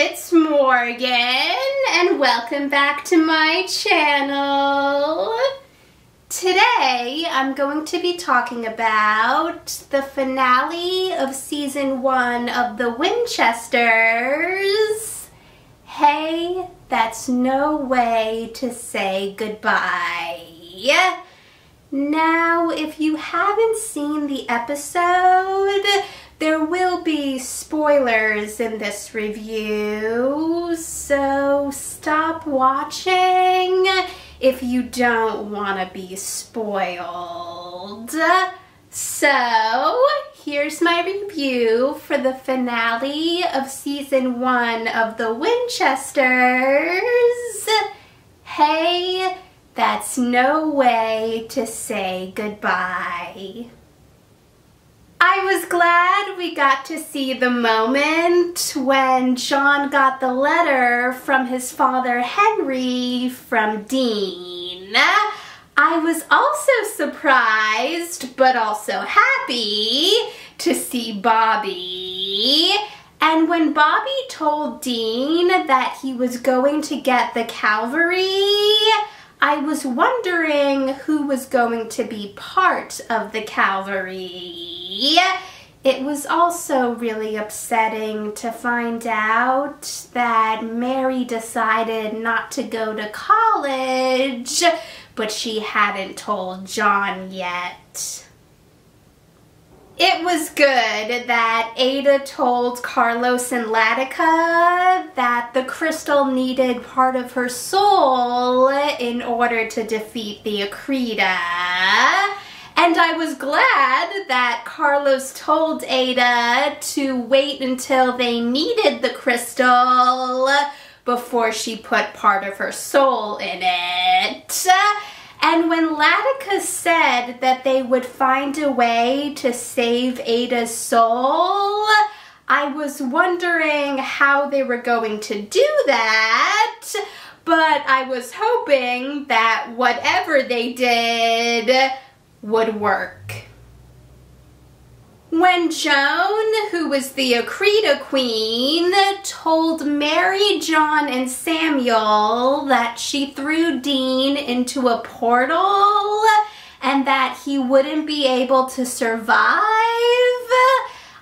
it's Morgan and welcome back to my channel. Today I'm going to be talking about the finale of season one of The Winchesters. Hey, that's no way to say goodbye. Now, if you haven't seen the episode, there will be spoilers in this review, so stop watching if you don't want to be spoiled. So, here's my review for the finale of season one of The Winchesters. Hey, that's no way to say goodbye. I was glad we got to see the moment when John got the letter from his father Henry from Dean. I was also surprised, but also happy to see Bobby. And when Bobby told Dean that he was going to get the cavalry, I was wondering who was going to be part of the cavalry. It was also really upsetting to find out that Mary decided not to go to college, but she hadn't told John yet. It was good that Ada told Carlos and Latika that the crystal needed part of her soul in order to defeat the Akrida. And I was glad that Carlos told Ada to wait until they needed the crystal before she put part of her soul in it. And when Latika said that they would find a way to save Ada's soul, I was wondering how they were going to do that, but I was hoping that whatever they did would work. When Joan, who was the Akrida queen, told Mary, John, and Samuel that she threw Dean into a portal and that he wouldn't be able to survive,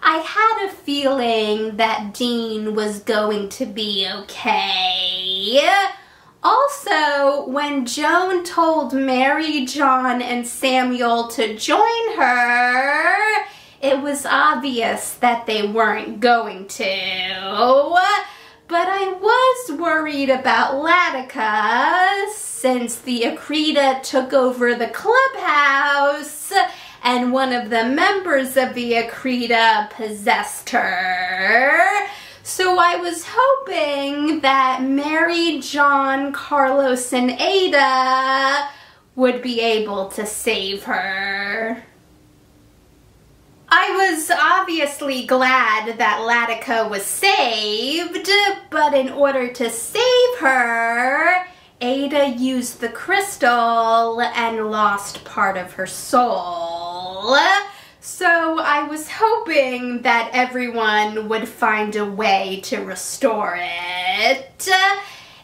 I had a feeling that Dean was going to be okay. Also, when Joan told Mary, John, and Samuel to join her, it was obvious that they weren't going to. But I was worried about Latika since the Akrida took over the clubhouse and one of the members of the Akrida possessed her. So I was hoping that Mary, John, Carlos, and Ada would be able to save her. I was obviously glad that Latika was saved, but in order to save her, Ada used the crystal and lost part of her soul. So I was hoping that everyone would find a way to restore it.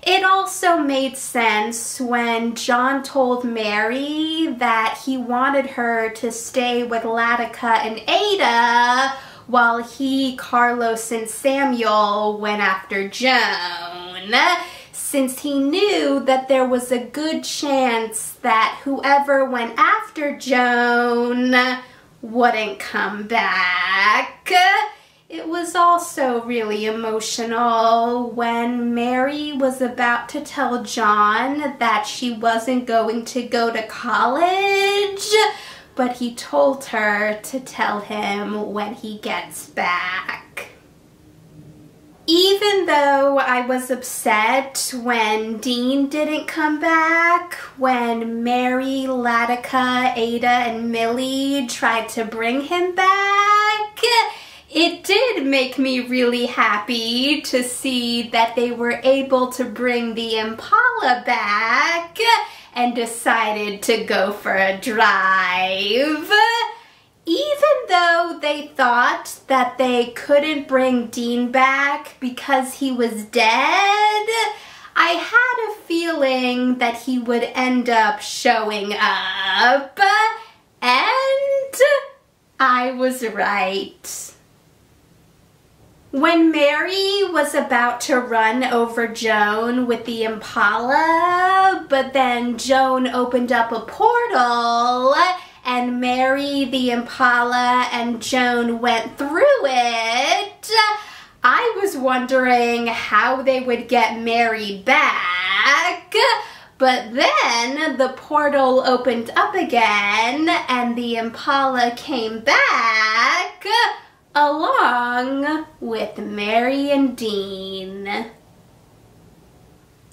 It also made sense when John told Mary that he wanted her to stay with Latika and Ada while he, Carlos, and Samuel went after Joan since he knew that there was a good chance that whoever went after Joan wouldn't come back. It was also really emotional when Mary was about to tell John that she wasn't going to go to college, but he told her to tell him when he gets back. Even though I was upset when Dean didn't come back, when Mary, Latika, Ada, and Millie tried to bring him back, it did make me really happy to see that they were able to bring the Impala back and decided to go for a drive. Even though they thought that they couldn't bring Dean back because he was dead, I had a feeling that he would end up showing up. And I was right. When Mary was about to run over Joan with the Impala, but then Joan opened up a portal and Mary the Impala and Joan went through it, I was wondering how they would get Mary back. But then the portal opened up again and the Impala came back along with Mary and Dean.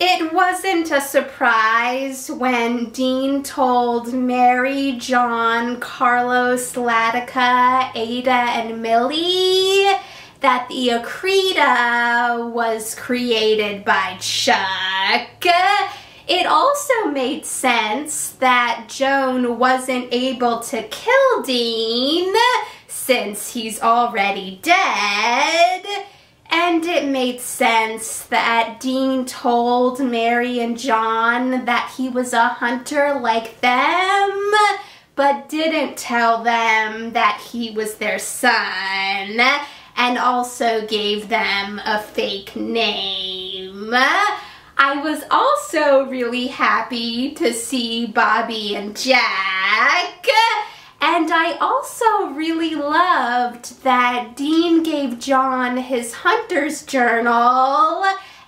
It wasn't a surprise when Dean told Mary, John, Carlos, Latika, Ada, and Millie that the Akrida was created by Chuck. It also made sense that Joan wasn't able to kill Dean since he's already dead. And it made sense that Dean told Mary and John that he was a hunter like them, but didn't tell them that he was their son, and also gave them a fake name. I was also really happy to see Bobby and Jack and I also really loved that Dean gave John his hunter's journal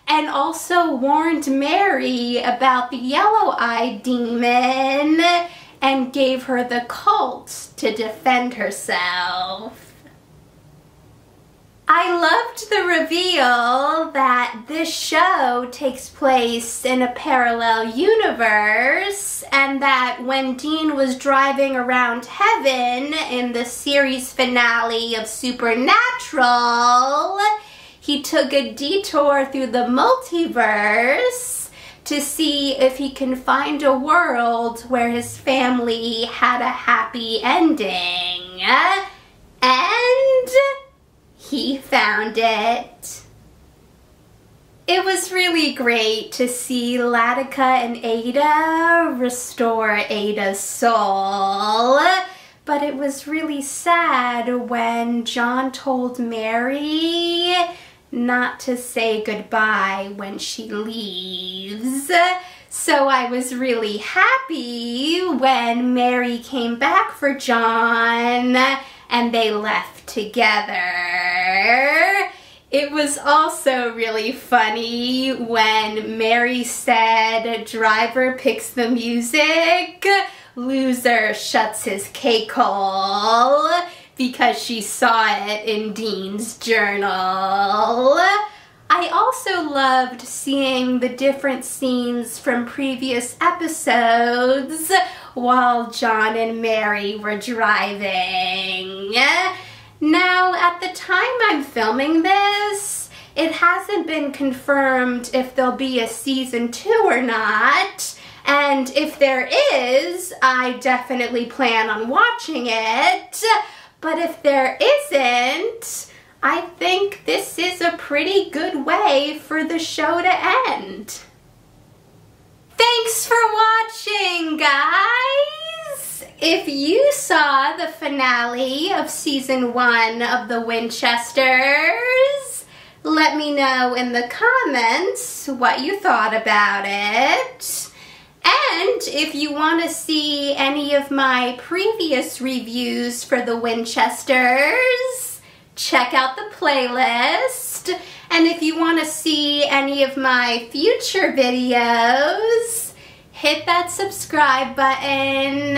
and also warned Mary about the yellow-eyed demon and gave her the Colt to defend herself. I loved the reveal that this show takes place in a parallel universe and that when Dean was driving around heaven in the series finale of Supernatural, he took a detour through the multiverse to see if he can find a world where his family had a happy ending. And he found it. It was really great to see Latika and Ada restore Ada's soul. But it was really sad when John told Mary not to say goodbye when she leaves. So I was really happy when Mary came back for John and they left together. It was also really funny when Mary said, driver picks the music, loser shuts his cake hole because she saw it in Dean's journal. I also loved seeing the different scenes from previous episodes while John and Mary were driving. Now, at the time I'm filming this, it hasn't been confirmed if there'll be a season two or not. And if there is, I definitely plan on watching it. But if there isn't, I think this is a pretty good way for the show to end. Thanks for watching, guys! If you saw the finale of season one of The Winchesters, let me know in the comments what you thought about it. And if you want to see any of my previous reviews for The Winchesters, check out the playlist. And if you want to see any of my future videos, hit that subscribe button